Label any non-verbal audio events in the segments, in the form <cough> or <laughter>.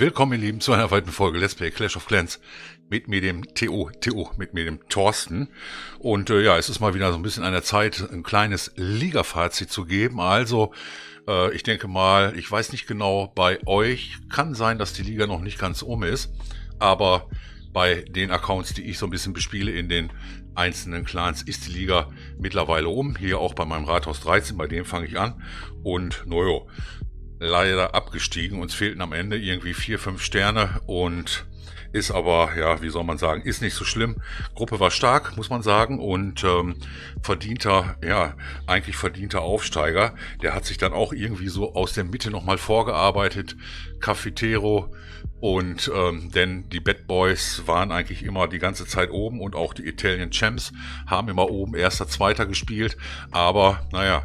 Willkommen, ihr Lieben, zu einer weiteren Folge Let's Play Clash of Clans mit mir, dem TO, TO, mit mir, dem Thorsten. Und äh, ja, es ist mal wieder so ein bisschen an der Zeit, ein kleines Liga-Fazit zu geben. Also, äh, ich denke mal, ich weiß nicht genau, bei euch kann sein, dass die Liga noch nicht ganz um ist, aber bei den Accounts, die ich so ein bisschen bespiele in den einzelnen Clans, ist die Liga mittlerweile um. Hier auch bei meinem Rathaus 13, bei dem fange ich an. Und naja, leider abgestiegen. Uns fehlten am Ende irgendwie vier, fünf Sterne und ist aber, ja, wie soll man sagen, ist nicht so schlimm. Gruppe war stark, muss man sagen, und ähm, verdienter, ja, eigentlich verdienter Aufsteiger. Der hat sich dann auch irgendwie so aus der Mitte nochmal vorgearbeitet. Cafetero und ähm, denn die Bad Boys waren eigentlich immer die ganze Zeit oben und auch die Italian Champs haben immer oben erster, zweiter gespielt. Aber naja,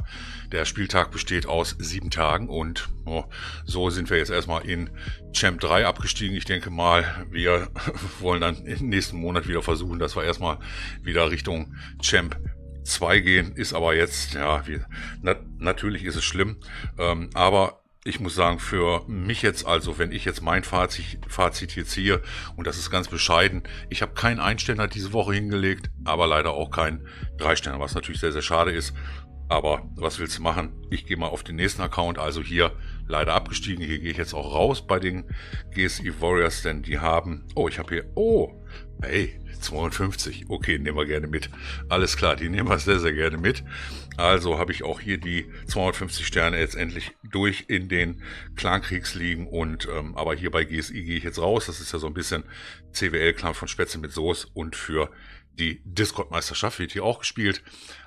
der Spieltag besteht aus sieben Tagen und oh, so sind wir jetzt erstmal in Champ 3 abgestiegen. Ich denke mal, wir <laughs> wollen dann im nächsten Monat wieder versuchen, dass wir erstmal wieder Richtung Champ 2 gehen. Ist aber jetzt, ja, wie, na, natürlich ist es schlimm, ähm, aber ich muss sagen, für mich jetzt, also wenn ich jetzt mein Fazit, Fazit hier ziehe, und das ist ganz bescheiden, ich habe keinen Einständer diese Woche hingelegt, aber leider auch keinen Dreiständer, was natürlich sehr, sehr schade ist. Aber was willst du machen? Ich gehe mal auf den nächsten Account, also hier leider abgestiegen. Hier gehe ich jetzt auch raus bei den GSI Warriors, denn die haben... Oh, ich habe hier... Oh, hey, 52. Okay, nehmen wir gerne mit. Alles klar, die nehmen wir sehr, sehr gerne mit. Also habe ich auch hier die 250 Sterne jetzt endlich durch in den Clankriegsligen und ähm, aber hier bei GSI gehe ich jetzt raus. Das ist ja so ein bisschen CWL-Clan von Spätzle mit Soße und für die Discord-Meisterschaft wird hier auch gespielt.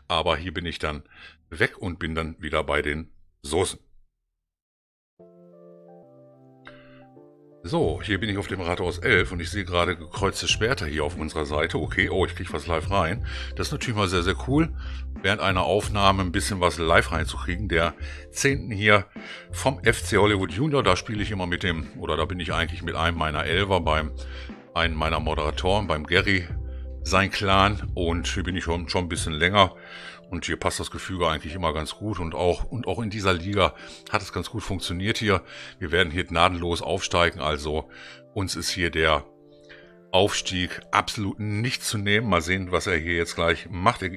Aber hier bin ich dann weg und bin dann wieder bei den Soßen. So, hier bin ich auf dem Rathaus 11 und ich sehe gerade gekreuzte Schwerter hier auf unserer Seite. Okay, oh, ich kriege was live rein. Das ist natürlich mal sehr, sehr cool, während einer Aufnahme ein bisschen was live reinzukriegen. Der 10. hier vom FC Hollywood Junior, da spiele ich immer mit dem, oder da bin ich eigentlich mit einem meiner Elver beim, einem meiner Moderatoren, beim Gary, sein Clan. Und hier bin ich schon, ein bisschen länger und hier passt das Gefüge eigentlich immer ganz gut und auch, und auch in dieser Liga hat es ganz gut funktioniert hier. Wir werden hier gnadenlos aufsteigen, also uns ist hier der Aufstieg absolut nicht zu nehmen. Mal sehen, was er hier jetzt gleich macht. Er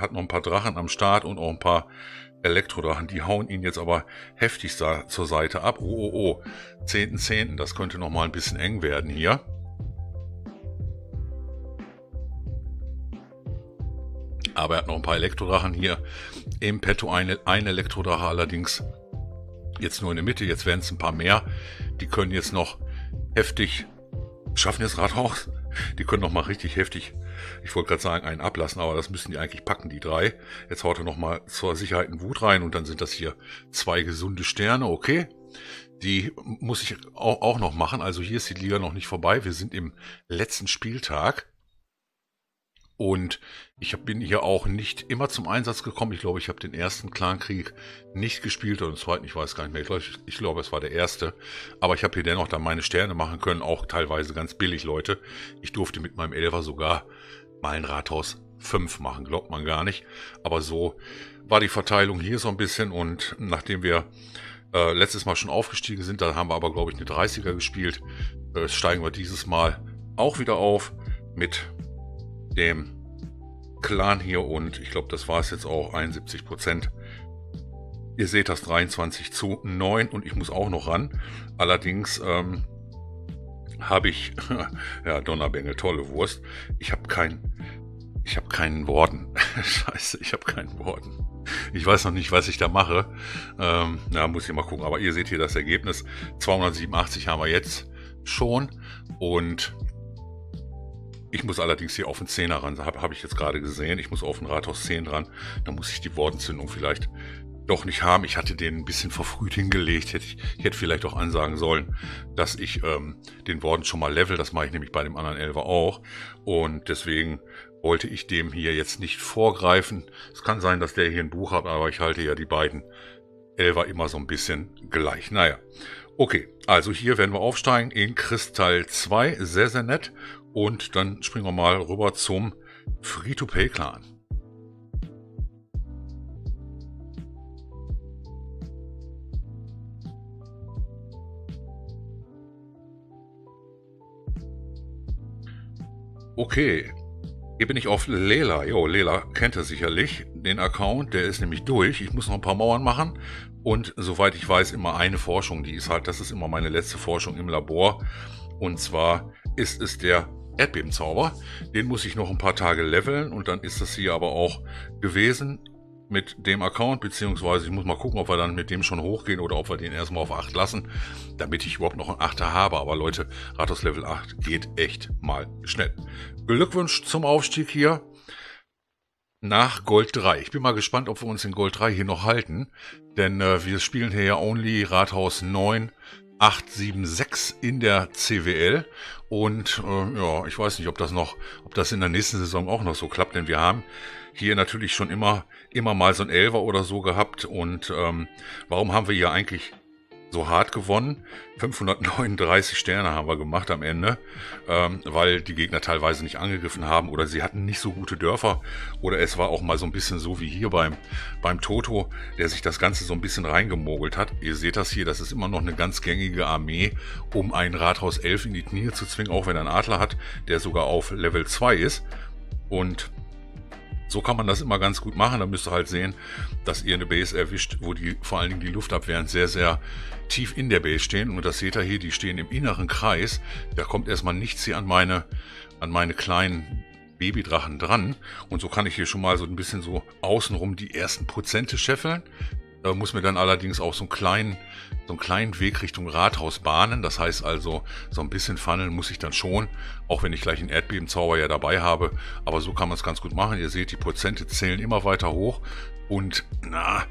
hat noch ein paar Drachen am Start und auch ein paar Elektrodrachen. Die hauen ihn jetzt aber heftig zur Seite ab. Oh, oh, oh. Zehnten, zehnten. Das könnte noch mal ein bisschen eng werden hier. Aber er hat noch ein paar Elektrodrachen hier im Petto. Eine, ein Elektrodrache allerdings jetzt nur in der Mitte. Jetzt werden es ein paar mehr. Die können jetzt noch heftig schaffen jetzt Rathaus. Die können noch mal richtig heftig, ich wollte gerade sagen, einen ablassen, aber das müssen die eigentlich packen, die drei. Jetzt haut er noch mal zur Sicherheit einen Wut rein und dann sind das hier zwei gesunde Sterne, okay. Die muss ich auch noch machen. Also hier ist die Liga noch nicht vorbei. Wir sind im letzten Spieltag. Und ich bin hier auch nicht immer zum Einsatz gekommen. Ich glaube, ich habe den ersten Clankrieg nicht gespielt oder den zweiten, ich weiß gar nicht mehr. Ich glaube, ich glaube es war der erste. Aber ich habe hier dennoch dann meine Sterne machen können, auch teilweise ganz billig, Leute. Ich durfte mit meinem Elfer sogar mal ein Rathaus 5 machen, glaubt man gar nicht. Aber so war die Verteilung hier so ein bisschen und nachdem wir äh, letztes Mal schon aufgestiegen sind, da haben wir aber, glaube ich, eine 30er gespielt, äh, steigen wir dieses Mal auch wieder auf mit dem Clan hier und ich glaube, das war es jetzt auch, 71 Prozent. Ihr seht das 23 zu 9 und ich muss auch noch ran. Allerdings ähm, habe ich, <laughs> ja, Donnerbengel, tolle Wurst. Ich habe kein, ich habe keinen Worten. <laughs> Scheiße, ich habe keinen Worten. Ich weiß noch nicht, was ich da mache. Ähm, ja, muss ich mal gucken. Aber ihr seht hier das Ergebnis. 287 haben wir jetzt schon. Und ich muss allerdings hier auf den Zehner ran, habe hab ich jetzt gerade gesehen. Ich muss auf den Rathaus 10 dran. Da muss ich die Wordenzündung vielleicht doch nicht haben. Ich hatte den ein bisschen verfrüht hingelegt. Hätte ich, ich hätte vielleicht auch ansagen sollen, dass ich ähm, den Worden schon mal level. Das mache ich nämlich bei dem anderen Elver auch. Und deswegen wollte ich dem hier jetzt nicht vorgreifen. Es kann sein, dass der hier ein Buch hat, aber ich halte ja die beiden Elver immer so ein bisschen gleich. Naja, okay. Also hier werden wir aufsteigen in Kristall 2. Sehr, sehr nett. Und dann springen wir mal rüber zum Free-to-Pay-Clan. Okay, hier bin ich auf Lela. Jo, Lela kennt ihr sicherlich. Den Account, der ist nämlich durch. Ich muss noch ein paar Mauern machen. Und soweit ich weiß, immer eine Forschung. Die ist halt, das ist immer meine letzte Forschung im Labor. Und zwar ist es der Erdbebenzauber. Den muss ich noch ein paar Tage leveln und dann ist das hier aber auch gewesen mit dem Account, beziehungsweise ich muss mal gucken, ob wir dann mit dem schon hochgehen oder ob wir den erstmal auf 8 lassen, damit ich überhaupt noch einen 8er habe. Aber Leute, Rathaus Level 8 geht echt mal schnell. Glückwunsch zum Aufstieg hier nach Gold 3. Ich bin mal gespannt, ob wir uns in Gold 3 hier noch halten, denn äh, wir spielen hier ja only Rathaus 9 876 in der CWL und äh, ja, ich weiß nicht, ob das noch, ob das in der nächsten Saison auch noch so klappt, denn wir haben hier natürlich schon immer, immer mal so ein Elver oder so gehabt. Und ähm, warum haben wir hier eigentlich so hart gewonnen? 539 Sterne haben wir gemacht am Ende, ähm, weil die Gegner teilweise nicht angegriffen haben oder sie hatten nicht so gute Dörfer oder es war auch mal so ein bisschen so wie hier beim, beim Toto, der sich das Ganze so ein bisschen reingemogelt hat. Ihr seht das hier, das ist immer noch eine ganz gängige Armee, um ein Rathaus 11 in die Knie zu zwingen, auch wenn er einen Adler hat, der sogar auf Level 2 ist. Und so kann man das immer ganz gut machen. Da müsst ihr halt sehen, dass ihr eine Base erwischt, wo die vor allen Dingen die Luftabwehren sehr, sehr tief in der Base stehen. Und das seht ihr hier, die stehen im inneren Kreis. Da kommt erstmal nichts hier an meine, an meine kleinen Babydrachen dran. Und so kann ich hier schon mal so ein bisschen so außenrum die ersten Prozente scheffeln. Da muss mir dann allerdings auch so einen kleinen, so einen kleinen Weg Richtung Rathaus bahnen. Das heißt also, so ein bisschen funneln muss ich dann schon, auch wenn ich gleich einen Erdbebenzauber ja dabei habe. Aber so kann man es ganz gut machen. Ihr seht, die Prozente zählen immer weiter hoch und na,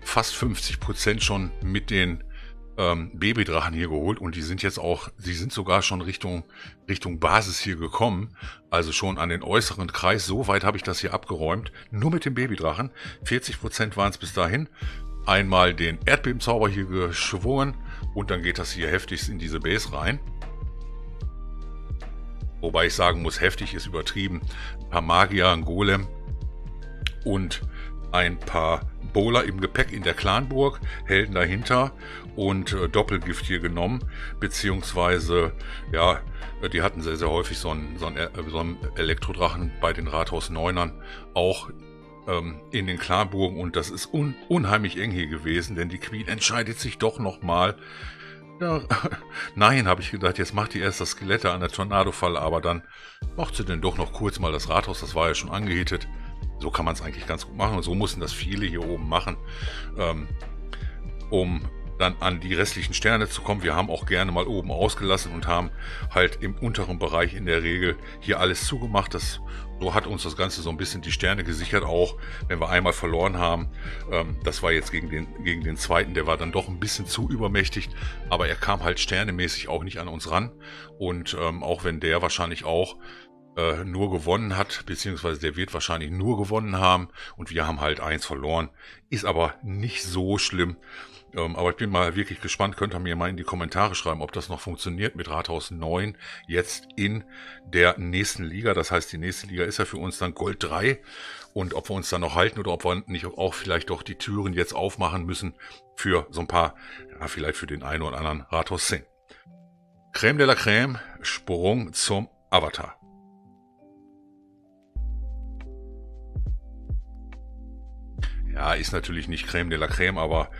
fast 50 Prozent schon mit den ähm, Babydrachen hier geholt und die sind jetzt auch, sie sind sogar schon Richtung, Richtung Basis hier gekommen. Also schon an den äußeren Kreis. So weit habe ich das hier abgeräumt. Nur mit dem Babydrachen. 40 Prozent waren es bis dahin. Einmal den Erdbebenzauber hier geschwungen und dann geht das hier heftigst in diese Base rein. Wobei ich sagen muss, heftig ist übertrieben. Ein paar Magier, ein Golem und ein paar Bowler im Gepäck in der Clanburg, Helden dahinter und äh, Doppelgift hier genommen, beziehungsweise, ja, die hatten sehr, sehr häufig so einen, so einen, äh, so einen Elektrodrachen bei den Rathaus Neunern, auch ähm, in den Clanburgen und das ist un unheimlich eng hier gewesen, denn die Queen entscheidet sich doch nochmal, ja, <laughs> nein, habe ich gedacht, jetzt macht die erst das Skelette an der Tornadofalle, aber dann macht sie denn doch noch kurz mal das Rathaus, das war ja schon angehittet. So kann man es eigentlich ganz gut machen und so mussten das viele hier oben machen, ähm, um dann an die restlichen Sterne zu kommen. Wir haben auch gerne mal oben ausgelassen und haben halt im unteren Bereich in der Regel hier alles zugemacht. Das, so hat uns das Ganze so ein bisschen die Sterne gesichert, auch wenn wir einmal verloren haben. Ähm, das war jetzt gegen den, gegen den zweiten, der war dann doch ein bisschen zu übermächtig, aber er kam halt sternemäßig auch nicht an uns ran. Und ähm, auch wenn der wahrscheinlich auch äh, nur gewonnen hat, beziehungsweise der wird wahrscheinlich nur gewonnen haben und wir haben halt eins verloren. Ist aber nicht so schlimm. Ähm, aber ich bin mal wirklich gespannt, könnt ihr mir mal in die Kommentare schreiben, ob das noch funktioniert mit Rathaus 9 jetzt in der nächsten Liga. Das heißt, die nächste Liga ist ja für uns dann Gold 3 und ob wir uns dann noch halten oder ob wir nicht auch vielleicht doch die Türen jetzt aufmachen müssen für so ein paar, ja, vielleicht für den einen oder anderen Rathaus 10. Creme de la Creme, Sprung zum Avatar. Ja, ist natürlich nicht Creme de la Creme, aber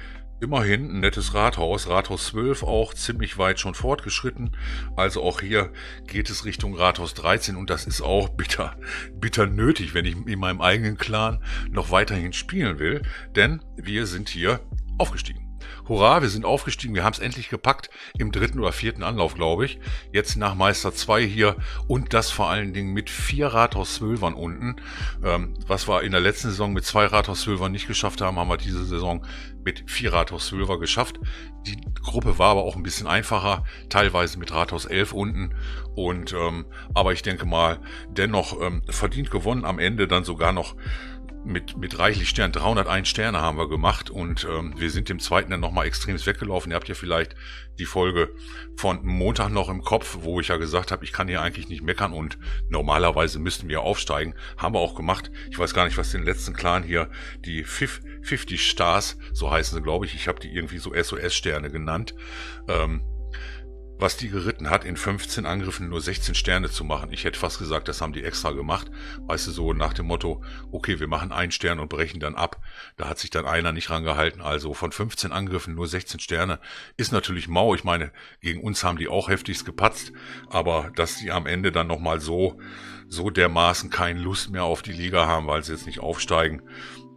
immerhin ein nettes Rathaus. Rathaus 12 auch ziemlich weit schon fortgeschritten. Also auch hier geht es Richtung Rathaus 13 und das ist auch bitter, bitter nötig, wenn ich in meinem eigenen Clan noch weiterhin spielen will. Denn wir sind hier aufgestiegen. Hurra, wir sind aufgestiegen, wir haben es endlich gepackt, im dritten oder vierten Anlauf, glaube ich. Jetzt nach Meister 2 hier und das vor allen Dingen mit vier Rathaus Zwölfern unten. Ähm, was wir in der letzten Saison mit zwei Rathaus Zwölfern nicht geschafft haben, haben wir diese Saison mit vier Rathaus Zwölfer geschafft. Die Gruppe war aber auch ein bisschen einfacher, teilweise mit Rathaus 11 unten. Und ähm, aber ich denke mal, dennoch ähm, verdient gewonnen am Ende dann sogar noch mit, mit reichlich Sternen. 301 Sterne haben wir gemacht und ähm, wir sind dem zweiten dann nochmal extrem weggelaufen. Ihr habt ja vielleicht die Folge von Montag noch im Kopf, wo ich ja gesagt habe, ich kann hier eigentlich nicht meckern und normalerweise müssten wir aufsteigen. Haben wir auch gemacht. Ich weiß gar nicht, was den letzten Clan hier, die 50 Stars, so heißen sie, glaube ich. Ich habe die irgendwie so SOS-Sterne genannt. Ähm, was die geritten hat, in 15 Angriffen nur 16 Sterne zu machen. Ich hätte fast gesagt, das haben die extra gemacht. Weißt du, so nach dem Motto, okay, wir machen einen Stern und brechen dann ab. Da hat sich dann einer nicht rangehalten. Also von 15 Angriffen nur 16 Sterne ist natürlich mau. Ich meine, gegen uns haben die auch heftigst gepatzt. Aber dass die am Ende dann nochmal so, so dermaßen keine Lust mehr auf die Liga haben, weil sie jetzt nicht aufsteigen,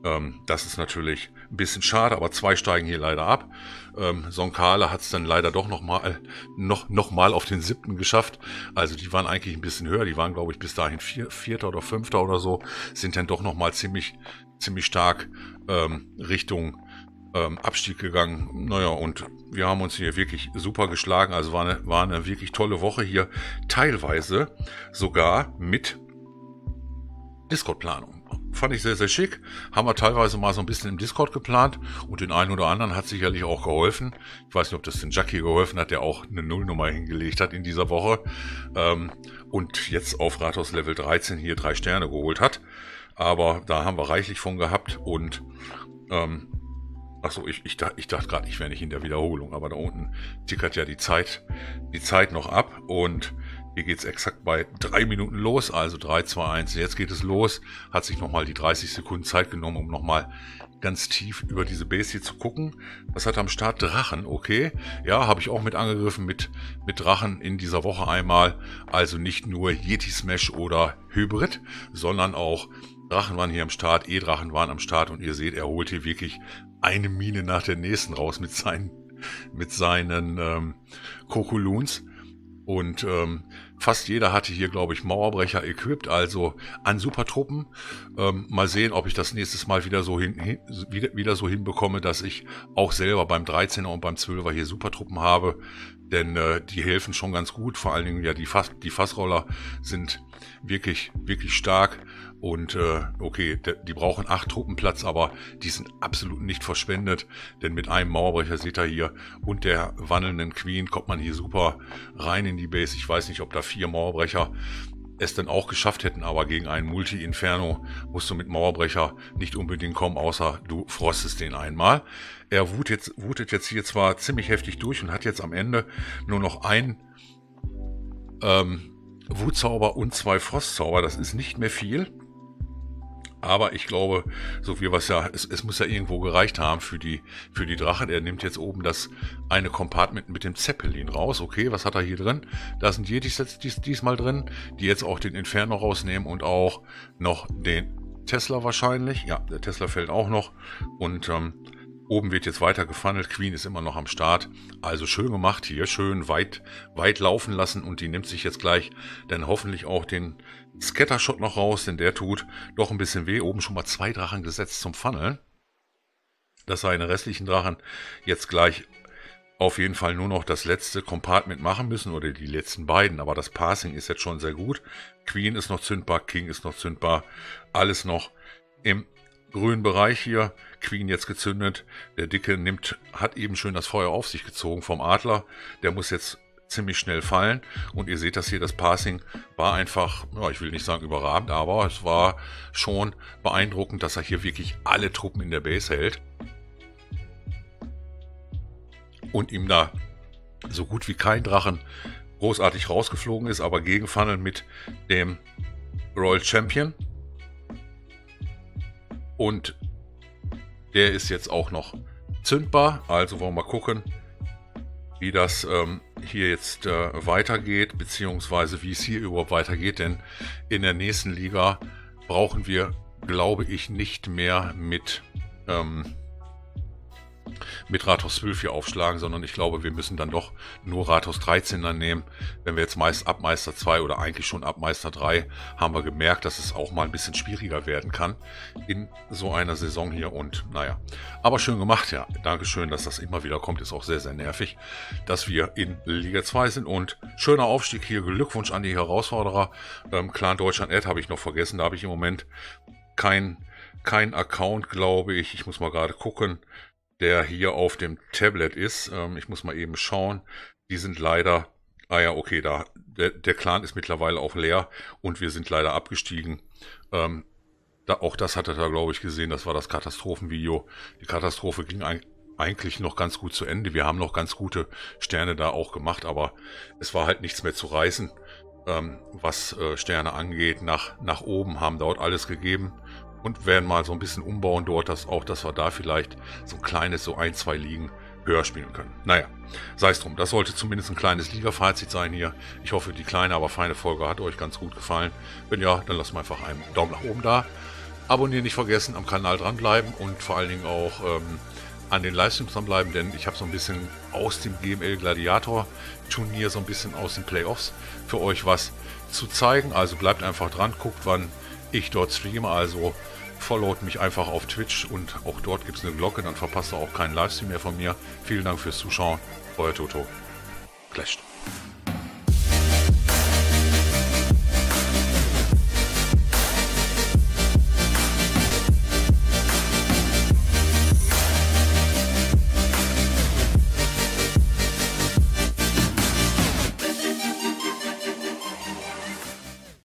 ähm, das ist natürlich bisschen schade, aber zwei steigen hier leider ab. Ähm, Sonkale hat es dann leider doch noch mal, noch, noch mal auf den siebten geschafft. Also die waren eigentlich ein bisschen höher. Die waren, glaube ich, bis dahin vier, vierter oder fünfter oder so. Sind dann doch noch mal ziemlich, ziemlich stark ähm, Richtung ähm, Abstieg gegangen. Naja, und wir haben uns hier wirklich super geschlagen. Also war eine, war eine wirklich tolle Woche hier. Teilweise sogar mit Discord-Planung fand ich sehr, sehr schick. Haben wir teilweise mal so ein bisschen im Discord geplant und den einen oder anderen hat sicherlich auch geholfen. Ich weiß nicht, ob das den Jackie geholfen hat, der auch eine Nullnummer hingelegt hat in dieser Woche ähm, und jetzt auf Rathaus Level 13 hier drei Sterne geholt hat. Aber da haben wir reichlich von gehabt und ähm, Achso, ich, ich, ich dachte gerade, ich wäre nicht in der Wiederholung, aber da unten tickert ja die Zeit, die Zeit noch ab und hier geht's exakt bei drei Minuten los, also 3, 2, 1. Jetzt geht es los. Hat sich nochmal die 30 Sekunden Zeit genommen, um nochmal ganz tief über diese Base hier zu gucken. Was hat am Start Drachen? Okay. Ja, habe ich auch mit angegriffen mit, mit Drachen in dieser Woche einmal. Also nicht nur Yeti Smash oder Hybrid, sondern auch Drachen waren hier am Start, E-Drachen waren am Start und ihr seht, er holt hier wirklich eine Mine nach der nächsten raus mit seinen, mit seinen ähm, Kokuluns. Und ähm, fast jeder hatte hier, glaube ich, Mauerbrecher equipped, also an Supertruppen. Ähm, mal sehen, ob ich das nächstes Mal wieder so hin, hin, wieder, wieder so hinbekomme, dass ich auch selber beim 13er und beim 12er hier Supertruppen habe. Denn äh, die helfen schon ganz gut. Vor allen Dingen ja die, Fass, die Fassroller sind wirklich, wirklich stark. Und äh, okay, die brauchen acht Truppenplatz, aber die sind absolut nicht verschwendet. Denn mit einem Mauerbrecher seht ihr hier und der wandelnden Queen kommt man hier super rein in die Base. Ich weiß nicht, ob da vier Mauerbrecher es dann auch geschafft hätten, aber gegen einen Multi-Inferno musst du mit Mauerbrecher nicht unbedingt kommen, außer du frostest den einmal. Er wutet jetzt, wutet jetzt hier zwar ziemlich heftig durch und hat jetzt am Ende nur noch ein ähm, Wutzauber und zwei Frostzauber. Das ist nicht mehr viel. Aber ich glaube, so wie was ja, es, es muss ja irgendwo gereicht haben für die, für die Drache. Er nimmt jetzt oben das eine Compartment mit dem Zeppelin raus. Okay, was hat er hier drin? Da sind Yetis jetzt dies, diesmal drin, die jetzt auch den Inferno rausnehmen und auch noch den Tesla wahrscheinlich. Ja, der Tesla fällt auch noch. Und ähm, Oben wird jetzt weiter gefunnelt, Queen ist immer noch am Start. Also schön gemacht hier, schön weit, weit laufen lassen und die nimmt sich jetzt gleich dann hoffentlich auch den Scattershot noch raus, denn der tut doch ein bisschen weh. Oben schon mal zwei Drachen gesetzt zum Funneln. Dass seine restlichen Drachen jetzt gleich auf jeden Fall nur noch das letzte Compartment machen müssen oder die letzten beiden, aber das Passing ist jetzt schon sehr gut. Queen ist noch zündbar, King ist noch zündbar, alles noch im grünen Bereich hier. Queen jetzt gezündet. Der Dicke nimmt, hat eben schön das Feuer auf sich gezogen vom Adler. Der muss jetzt ziemlich schnell fallen. Und ihr seht das hier, das Passing war einfach, ja, ich will nicht sagen überragend, aber es war schon beeindruckend, dass er hier wirklich alle Truppen in der Base hält. Und ihm da so gut wie kein Drachen großartig rausgeflogen ist, aber gegenfunneln mit dem Royal Champion. Und der ist jetzt auch noch zündbar. Also wollen wir mal gucken, wie das ähm, hier jetzt äh, weitergeht, beziehungsweise wie es hier überhaupt weitergeht. Denn in der nächsten Liga brauchen wir, glaube ich, nicht mehr mit ähm, mit Rathaus 12 hier aufschlagen, sondern ich glaube, wir müssen dann doch nur Rathaus 13 dann nehmen. Wenn wir jetzt meist ab Meister 2 oder eigentlich schon ab Meister 3 haben wir gemerkt, dass es auch mal ein bisschen schwieriger werden kann in so einer Saison hier und naja. Aber schön gemacht, ja. Dankeschön, dass das immer wieder kommt. Ist auch sehr, sehr nervig, dass wir in Liga 2 sind und schöner Aufstieg hier. Glückwunsch an die Herausforderer. Ähm, Clan Deutschland Ad habe ich noch vergessen. Da habe ich im Moment kein kein Account, glaube ich. Ich muss mal gerade gucken der hier auf dem Tablet ist. Ähm, ich muss mal eben schauen. Die sind leider, ah ja, okay, da, der, der Clan ist mittlerweile auch leer und wir sind leider abgestiegen. Ähm, da, auch das hat er da, glaube ich, gesehen. Das war das Katastrophenvideo. Die Katastrophe ging ein, eigentlich noch ganz gut zu Ende. Wir haben noch ganz gute Sterne da auch gemacht, aber es war halt nichts mehr zu reißen, ähm, was äh, Sterne angeht. Nach, nach oben haben dort alles gegeben und werden mal so ein bisschen umbauen dort, dass auch, dass wir da vielleicht so ein kleines, so ein, zwei Ligen höher spielen können. Naja, sei es drum. Das sollte zumindest ein kleines Liga-Fazit sein hier. Ich hoffe, die kleine, aber feine Folge hat euch ganz gut gefallen. Wenn ja, dann lasst mir einfach einen Daumen nach oben da. Abonnieren nicht vergessen, am Kanal dranbleiben und vor allen Dingen auch ähm, an den Livestreams dranbleiben, denn ich habe so ein bisschen aus dem GML Gladiator Turnier, so ein bisschen aus den Playoffs für euch was zu zeigen. Also bleibt einfach dran, guckt, wann ich dort streame. Also followt mich einfach auf Twitch und auch dort gibt es eine Glocke, dann verpasst ihr auch keinen Livestream mehr von mir. Vielen Dank fürs Zuschauen. Euer Toto. Clashed.